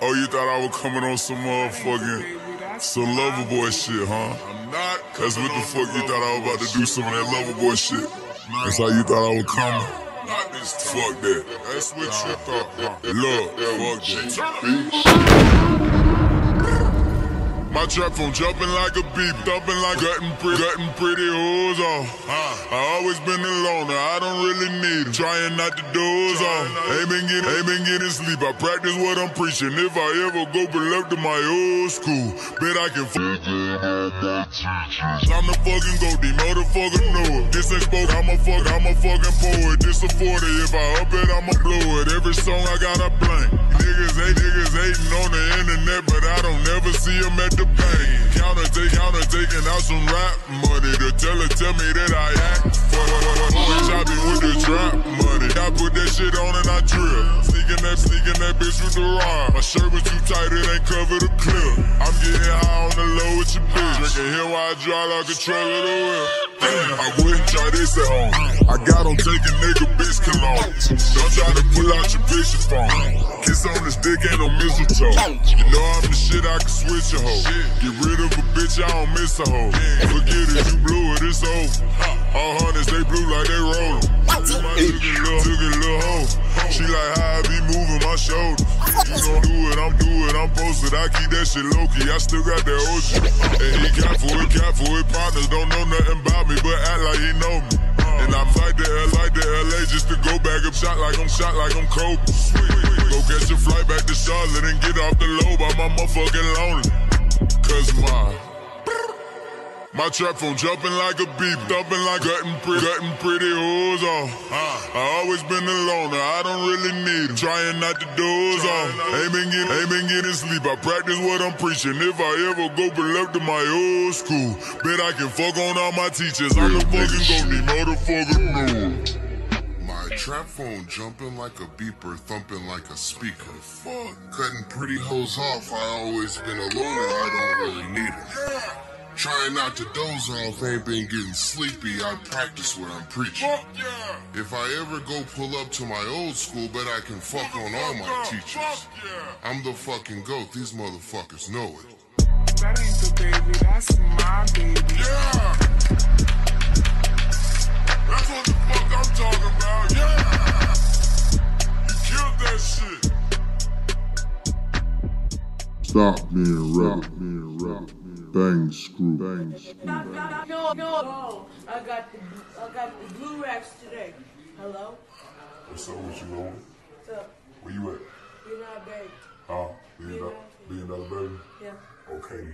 Oh, you thought I was coming on some motherfucking some lover boy shit, huh? I'm not. That's what the fuck you thought I was about to do some of that lover boy shit. That's how you thought I was coming. Not this fuck that. That's what you thought. Huh? Look, fuck that. My trap phone jumping like a beep, thumping like gutting, pre gutting pretty hoes off. Uh, I always been alone, I don't really need them. Trying not to doze off. Ain't been getting, ain't been getting sleep. I practice what I'm preaching. If I ever go back to my old school, bet I can fuck I'm the fucking goatee, motherfucker know it. This ain't spoke, I'm a fuck, I'm a fucking poet. This a 40, if I up it, I'ma blow it. Every song I got a blank. Niggas hate, niggas hating on the internet, but I don't never see them at the bank. Counter take, counter taking out some rap money. The teller tell me that I act for Bitch, I be with the trap money. I put that shit on and I drill. Sneaking that, sneaking that bitch with the rhyme. My shirt was too tight, it ain't cover the clip. I'm getting high with your bitch. Drinking here while I drive like control of the wheel. Damn, I wouldn't try this at home. I got on taking nigga bitch cologne. Don't try to pull out your bitch phone. Kiss on this dick, ain't no mistletoe. You know I'm the shit, I can switch a hoe. Get rid of a bitch, I don't miss a hoe. Forget it, you blew it, it's over. All hundreds, they blue like they rollin'. Took my took it, little, took it, little hoe. She like how I be moving my shoulders. You don't do it, I'm do it, I'm posted. I keep that shit low key, I still got that ocean. And he got for it, got for it. Partners don't know nothing about me, but act like he know me. And I'm like the L, like the LA, just to go back up, shot like I'm shot like I'm Kobe. Go catch a flight back to Charlotte and get off the low by my motherfucking lonely. Cause my my trap phone jumping like a beep, thumping like gutting, pre gutting pretty hoes off. Uh, I always been alone, I don't really need them. Trying not to doze off. Ain't been getting, ain't been getting sleep. I practice what I'm preaching. If I ever go back to my old school, bet I can fuck on all my teachers. I'm the fucking goatee, motherfucker. No. Trap phone jumping like a beeper, thumping like a speaker. Fuck. Cutting pretty hoes off, I always been alone and I don't really need it. Trying not to doze off, ain't been getting sleepy, I practice what I'm preaching. If I ever go pull up to my old school, bet I can fuck on all my teachers. I'm the fucking goat, these motherfuckers know it. That ain't the baby, that's my baby. Yeah! That's what the fuck I'm talking about, yeah! You killed that shit! Stop being rebel, being rebel. Bang screw, bang screw. No, no, no. I got the, I got the blue racks today. Hello? What's up with you, homie? What's up? Where you at? You're not big. Huh? Being, being, being another baby? Yeah. Okay.